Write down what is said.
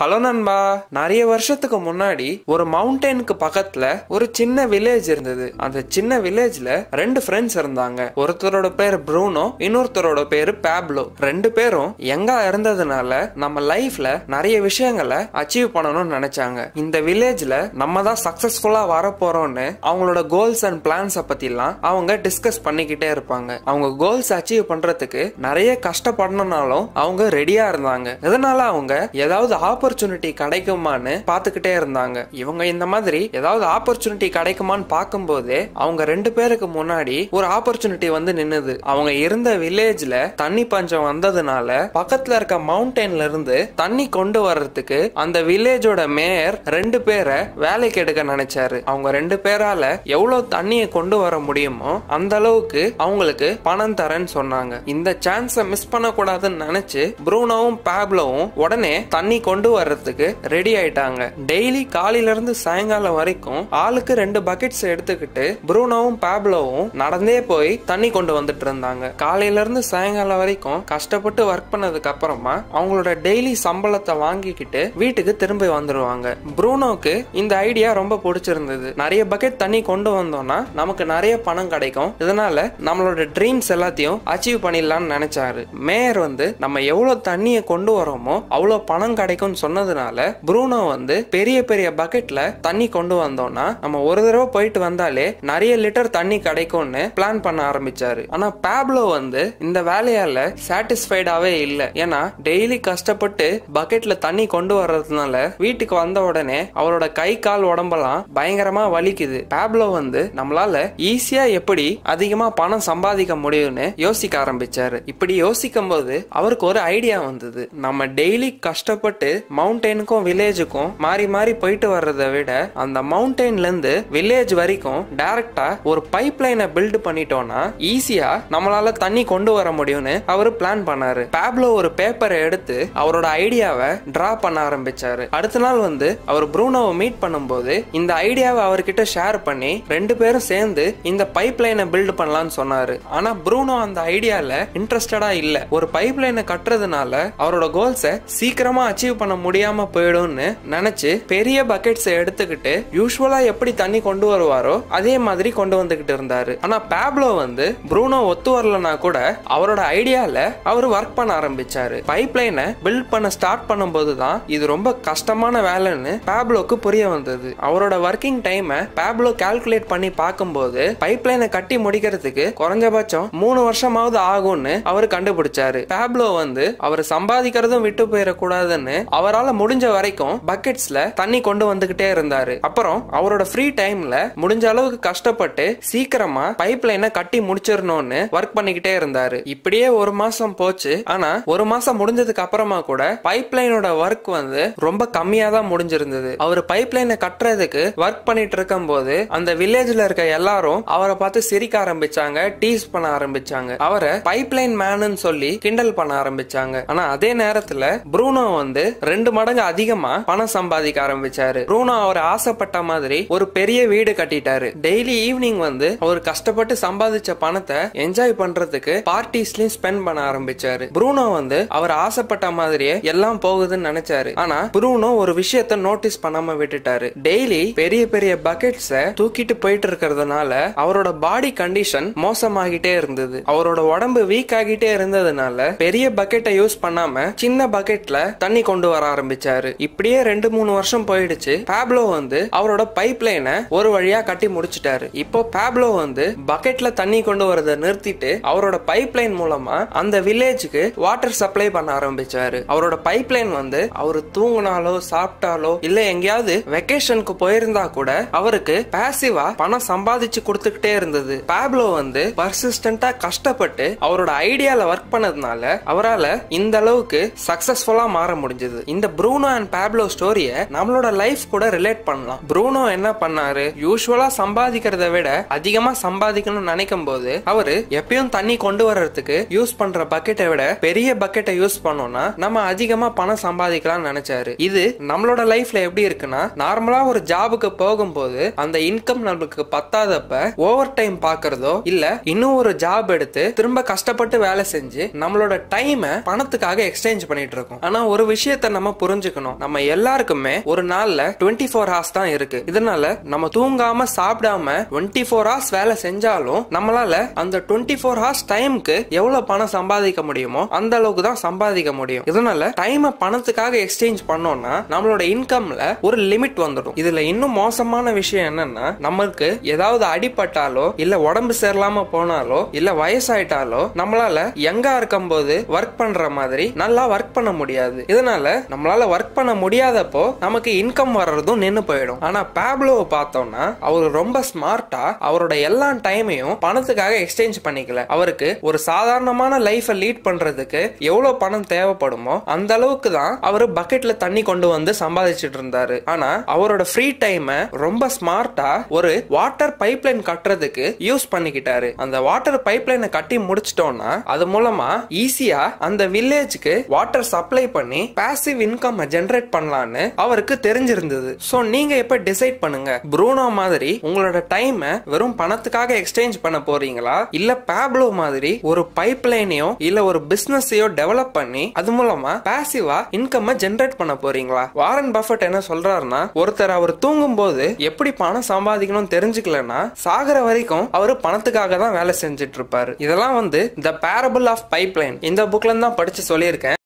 Hello நண்பா. நிறைய வருஷத்துக்கு முன்னாடி ஒரு மவுண்டனுக்கு பக்கத்துல ஒரு சின்ன வில்லேஜ் இருந்தது. அந்த சின்ன வில்லேஜ்ல ரெண்டு ஃப்ரெண்ட்ஸ் இருந்தாங்க. ஒருத்தரோட பேர் ப்ரூனோ இன்னொருத்தரோட பேரு பேப்லோ. ரெண்டு பேரும் எங்க இருந்ததுனால நம்ம லைஃப்ல நிறைய விஷயங்களை அச்சீவ் பண்ணணும்னு நினைச்சாங்க. இந்த வில்லேஜ்ல நம்ம தான் சக்சஸ்ஃபுல்லா வரப்போறோம்னு அவங்களோட கோல்ஸ் அண்ட் பிளான்ஸ பத்திலாம் அவங்க டிஸ்கஸ் பண்ணிக்கிட்டே இருப்பாங்க. அவங்க கோல்ஸ் அச்சீவ் பண்றதுக்கு நிறைய கஷ்டப்படணும்னாலும் அவங்க ரெடியா இருந்தாங்க. இதனால அவங்க ஏதாவது ஆப்பர்ச்சுனிட்டி கிடைக்குமான்னு பார்த்துக்கிட்டே இருந்தாங்க. இவங்க இந்த மாதிரி ஏதாவது ஆப்பர்ச்சுனிட்டி கிடைக்குமான்னு பார்க்கும்போது அவங்க ரெண்டு பேருக்கு முன்னாடி ஒரு ஆப்பர்ச்சுனிட்டி வந்து நின்னுது. அவங்க இருந்த வில்லேஜ்ல தண்ணி பஞ்சம் வந்ததுனால பக்கத்துல இருக்க மவுண்டன்ல இருந்து தண்ணி கொண்டு வர்றதுக்கு அந்த வில்லேஜோட மேயர் ரெண்டு பேரை வேலைக்கு எடுக்க நினைச்சாரு. அவங்க ரெண்டு பேரால எவ்வளவு தண்ணியை கொண்டு வர முடியுமோ அந்த அளவுக்கு அவங்களுக்கு பணம் தரேன்னு சொன்னாங்க. இந்த சான்ஸை மிஸ் பண்ணக்கூடாதுன்னு நினைச்சு ப்ரூனோவும் பேப்லோவும் உடனே தண்ணி கொண்டு வர்றதுக்கு ரெடி ஆயிட்டாங்க. டெய்லி காலையில இருந்து சாயங்காலம் வரைக்கும் ஆளுக்கு ரெண்டு பக்கெட்ஸ் எடுத்துக்கிட்டு ப்ரூனோவும் பேப்லோவும் நடந்தே போய் தண்ணி கொண்டு வந்துட்டு இருந்தாங்க. காலையில இருந்து சாயங்காலம் வரைக்கும் கஷ்டப்பட்டு ஒர்க் பண்ணதுக்கு அப்புறமா அவங்களோட டெய்லி சம்பளத்தை வாங்கிக்கிட்டு வீட்டுக்கு திரும்பி வந்துருவாங்க. ப்ரூனோக்கு இந்த ஐடியா ரொம்ப பிடிச்சிருந்தது. நிறைய பக்கெட் தண்ணி கொண்டு வந்தோம்னா நமக்கு நிறைய பணம் கிடைக்கும். இதனால நம்மளோட ட்ரீம்ஸ் எல்லாத்தையும் அச்சீவ் பண்ணிடலாம்னு நினைச்சாரு. மேயர் வந்து நம்ம எவ்வளவு தண்ணியை கொண்டு வரோமோ அவ்வளவு பணம் கிடைக்கும்னு சொன்னதுனால ப்ரூனோ வந்து பெரிய பெரிய பக்கெட்ல தண்ணி கொண்டு வந்தோம்னா நம்ம ஒரு தடவை போயிட்டு வந்தாலே நிறைய லிட்டர் தண்ணி கிடைக்கும்னு பிளான் பண்ண ஆரம்பிச்சாரு. ஆனா பேப்லோ வந்து இந்த வேலையால சாட்டிஸ்ஃபைடாவே இல்ல. ஏன்னா டெய்லி கஷ்டப்பட்டு பக்கெட்ல தண்ணி கொண்டு வர்றதுனால வீட்டுக்கு வந்த உடனே அவரோட கை கால் உடம்பெல்லாம் பயங்கரமா வலிக்குது. பேப்லோ வந்து நம்மளால ஈஸியா எப்படி அதிகமா பணம் சம்பாதிக்க முடியும்னு யோசிக்க ஆரம்பிச்சாரு. இப்படி யோசிக்கும் போது அவருக்கு ஒரு ஐடியா வந்தது. நம்ம டெய்லி கஷ்டப்பட்டு மவுண்டெயினுக்கும் வில்லேஜுக்கும் மாறி மாறி போயிட்டு வர்றதை விட அந்த மவுண்டெயின்ல இருந்து வில்லேஜ் வரைக்கும் டைரக்டா ஒரு பைப் லைனை பில்ட் பண்ணிட்டோம்னா ஈஸியா நம்மளால தண்ணி கொண்டு வர முடியும்னு அவர் பிளான் பண்ணாரு. பேப்லோ ஒரு பேப்பரை எடுத்து அவரோட ஐடியாவை டிரா பண்ண ஆரம்பிச்சாரு. அடுத்த நாள் வந்து அவர் ப்ரூனோவை மீட் பண்ணும்போது இந்த ஐடியாவை அவர்கிட்ட ஷேர் பண்ணி ரெண்டு பேரும் சேர்ந்து இந்த பைப் லைனை பில்ட் பண்ணலாம்னு சொன்னாரு. ஆனா ப்ரூனோ அந்த ஐடியால இன்ட்ரெஸ்டடா இல்ல. ஒரு பைப் லைனை கட்டுறதுனால அவரோட கோல்ஸை சீக்கிரமா அச்சீவ் பண்ண முடியாம போயிடும்னு நினைச்சு பெரிய பக்கெட்ஸ் எடுத்துக்கிட்டு யூஸ்வலா எப்படி தண்ணி கொண்டு வருவாரோ அதே மாதிரி கொண்டு வந்துகிட்டு இருந்தாரு. ஆனா பேப்லோ வந்து ப்ரூனோ ஒத்து வரலனா கூட அவரோட ஐடியால அவர் ஒர்க் பண்ண ஆரம்பிச்சாரு. பைப் லைனை பில்ட் பண்ண ஸ்டார்ட் பண்ணும்போது தான் இது ரொம்ப கஷ்டமான வேலைன்னு பேப்லோக்கு புரிய வந்தது. அவரோட ஒர்க்கிங் டைமை பேப்லோ கால்குலேட் பண்ணி பார்க்கும்போது பைப் லைனை கட்டி முடிக்கிறதுக்கு குறைஞ்சபட்சம் மூணு வருஷமாவது ஆகும்னு அவர் கண்டுபிடிச்சாரு. பேப்லோ வந்து அவர் சம்பாதிக்கிறதும் விட்டு போயிடக்கூடாதுன்னு அவரால் முடிஞ்ச வரைக்கும் பக்கெட்ஸ்ல தண்ணி கொண்டு வந்துகிட்டே இருந்தாரு. அப்புறம் அவரோட ஃப்ரீ டைம்ல முடிஞ்ச அளவுக்கு கஷ்டப்பட்டு சீக்கிரமா பைப் லைனை கட்டி முடிச்சிடணும்னு ஒர்க் பண்ணிக்கிட்டே இருந்தாரு. இப்படியே ஒரு மாசம் போச்சு. ஆனா ஒரு மாசம் முடிஞ்சதுக்கு அப்புறமா கூட பைப் லைனோட ஒர்க் வந்து ரொம்ப கம்மியா தான் முடிஞ்சிருந்தது. அவர் பைப் லைனை கட்டுறதுக்கு ஒர்க் பண்ணிட்டு இருக்கும் போது அந்த வில்லேஜ்ல இருக்க எல்லாரும் அவரை பார்த்து சிரிக்க ஆரம்பிச்சாங்க டீஸ் பண்ண ஆரம்பிச்சாங்க. அவரை பைப் லைன் மேனு சொல்லி கிண்டல் பண்ண ஆரம்பிச்சாங்க. ஆனா அதே நேரத்துல ப்ரூனோ வந்து ரெண்டு மடங்கு அதிகமா பணம் சம்பாதிக்க ஆரம்பிச்சாரு. ப்ரூனோ அவர் ஆசைப்பட்ட மாதிரி ஒரு பெரிய வீடு கட்டிட்டாரு. டெய்லி ஈவினிங் வந்து அவர் கஷ்டப்பட்டு சம்பாதிச்ச பணத்தை என்ஜாய் பண்றதுக்கு பார்ட்டிஸ்லயும் ஸ்பெண்ட் பண்ண ஆரம்பிச்சாரு. ப்ரூனோ வந்து அவர் ஆசைப்பட்ட மாதிரியே எல்லாம் போகுதுன்னு நினைச்சாரு. ஆனா ப்ரூனோ ஒரு விஷயத்த நோட்டீஸ் பண்ணாம விட்டுட்டாரு. டெய்லி பெரிய பெரிய பக்கெட்ஸ தூக்கிட்டு போயிட்டு இருக்கிறதுனால அவரோட பாடி கண்டிஷன் மோசமாகிட்டே இருந்தது. அவரோட உடம்பு வீக் ஆகிட்டே இருந்ததுனால பெரிய பக்கெட்டை யூஸ் பண்ணாம சின்ன பக்கெட்ல தண்ணி கொண்டு வர ஆரம்பிச்சாரு. இப்படியே ரெண்டு மூணு வருஷம் போயிடுச்சு. பேப்லோ வந்து அவரோட பைப் லைனை ஒரு வழியா கட்டி முடிச்சிட்டாரு. இப்போ பேப்லோ வந்து பக்கெட்ல தண்ணி கொண்டு வரதை நிறுத்திட்டு அவரோட பைப் லைன் மூலமா அந்த வில்லேஜுக்கு வாட்டர் சப்ளை பண்ண ஆரம்பிச்சாரு. அவரோட பைப் லைன் வந்து அவர் தூங்கினாலோ சாப்பிட்டாலோ இல்ல எங்கேயாவது வெக்கேஷனுக்கு போயிருந்தா கூட அவருக்கு பேசிவா பணம் சம்பாதிச்சு கொடுத்துக்கிட்டே இருந்தது. பேப்லோ வந்து பர்சிஸ்டண்டா கஷ்டப்பட்டு அவரோட ஐடியால ஒர்க் பண்ணதுனால அவரால் இந்த அளவுக்கு சக்சஸ்ஃபுல்லா மாற முடிஞ்சது. இந்த ப்ரூனோ அண்ட் பேப்லோ ஸ்டோரிய நம்மளோட லைஃப் கூட ரிலேட் பண்ணலாம். ப்ரூனோ என்ன பண்ணாரு? யூஸ்வலா சம்பாதிக்கிறத விட அதிகமா சம்பாதிக்கணும்னு நினைக்கும் போது அவரு எப்பயும் தண்ணி கொண்டு வர்றதுக்கு யூஸ் பண்ற பக்கெட்டை விட பெரிய பக்கெட்டை யூஸ் பண்ணோம்னா நம்ம அதிகமா பணம் சம்பாதிக்கலாம்னு நினைச்சாரு. இது நம்மளோட லைஃப்ல எப்படி இருக்குன்னா நார்மலா ஒரு ஜாபுக்கு போகும்போது அந்த இன்கம் நம்மளுக்கு பத்தாதப்ப ஓவர் டைம் பாக்குறதோ இல்ல இன்னும் ஒரு ஜாப் எடுத்து திரும்ப கஷ்டப்பட்டு வேலை செஞ்சு நம்மளோட டைமை பணத்துக்காக எக்ஸ்சேஞ்ச் பண்ணிட்டு இருக்கோம். ஆனா ஒரு விஷயத்த நம்ம நம்ம புரிஞ்சுக்கணும். நம்ம எல்லாருக்குமே ஒரு நாள்ல டுவெண்ட்டி ஃபோர் ஹார்ஸ் தான் இருக்கு. இதனால நம்ம தூங்காம சாப்பிடாம டுவெண்ட்டி ஃபோர் ஹார்ஸ் வேலை செஞ்சாலும் நம்மளால அந்த டுவெண்ட்டி ஃபோர் ஹார்ஸ் டைம்க்கு எவ்வளவு பணம் சம்பாதிக்க முடியுமோ அந்த அளவுக்கு தான் சம்பாதிக்க முடியும். இதனால டைமை பணத்துக்காக எக்ஸ்சேஞ்ச் பண்ணோம்னா நம்மளோட இன்கம்ல ஒரு லிமிட் வந்துடும். இதுல இன்னும் மோசமான விஷயம் என்னன்னா நமக்கு ஏதாவது அடிபட்டாலோ இல்ல உடம்பு சரியில்லாம போனாலோ இல்ல வயசாயிட்டாலோ நம்மளால யங்கா இருக்கும்போது ஒர்க் பண்ற மாதிரி நல்லா ஒர்க் பண்ண முடியாது. இதனால நம்மளால ஒர்க் பண்ண முடியாதப்போ நமக்கு இன்கம் வர்றதும் நின்னு போயிடும். ஆனா பேப்லோவை பார்த்தோம்னா அவர் ரொம்ப ஸ்மார்ட்டா அவரோட எல்லா டைமையும் பணத்துக்காக எக்ஸ்சேஞ்ச் பண்ணிக்கல. அவருக்கு ஒரு சாதாரணமான லைஃபை லீட் பண்றதுக்கு எவ்வளவு பணம் தேவைப்படுமோ அந்த அளவுக்கு தான் அவர் பக்கெட்ல தண்ணி கொண்டு வந்து சம்பாதிச்சிட்டு இருந்தாரு. ஆனா அவரோட ஃப்ரீ டைமை ரொம்ப ஸ்மார்ட்டா ஒரு வாட்டர் பைப்லைன் கட்டுறதுக்கு யூஸ் பண்ணிக்கிட்டாரு. அந்த வாட்டர் பைப்லைனை கட்டி முடிச்சிட்டோம்னா அது மூலமா ஈஸியா அந்த வில்லேஜ்க்கு வாட்டர் சப்ளை பண்ணி பாசிவ் இன்கம் ஜென்ரேட் பண்ணலான்னு அவருக்கு தெரிஞ்சிருந்தது. ஸோ நீங்க எப்ப டிசைட் பண்ணுங்க. ப்ரூனோ மாதிரி உங்களோட டைம் வெறும் பணத்துக்காக எக்ஸ்சேஞ்ச் பண்ண போறீங்களா? இல்ல பேப்லோ மாதிரி ஒரு பைப் லைனையோ இல்ல ஒரு பிசினஸையோ டெவலப் பண்ணி அது மூலமா பேசிவா இன்கம் ஜென்ரேட் பண்ண போறீங்களா? வாரன் பஃபட் என்ன சொல்றாருன்னா ஒருத்தர் அவர் தூங்கும் போது எப்படி பணம் சம்பாதிக்கணும்னு தெரிஞ்சுக்கலன்னா சாகிற வரைக்கும் அவர் பணத்துக்காக தான் வேலை செஞ்சுட்டு இருப்பாரு. இதெல்லாம் வந்து த பேரபிள் ஆஃப் பைப்லைன் இந்த புக்ல தான் படிச்சு சொல்லியிருக்கேன்.